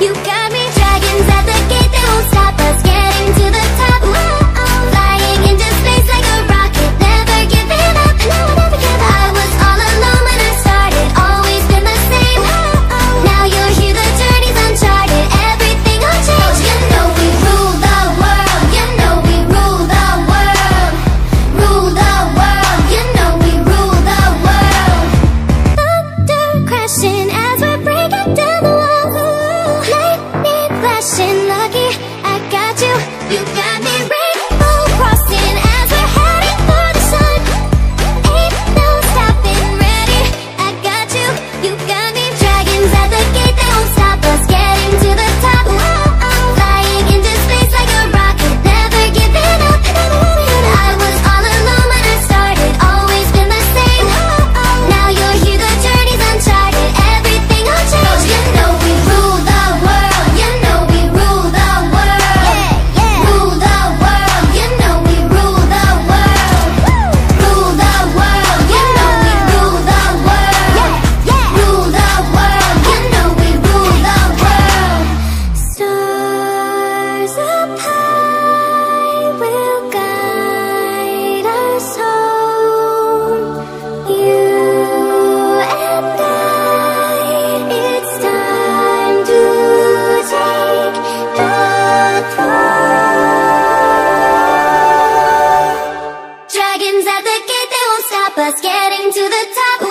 You got me missing to the top.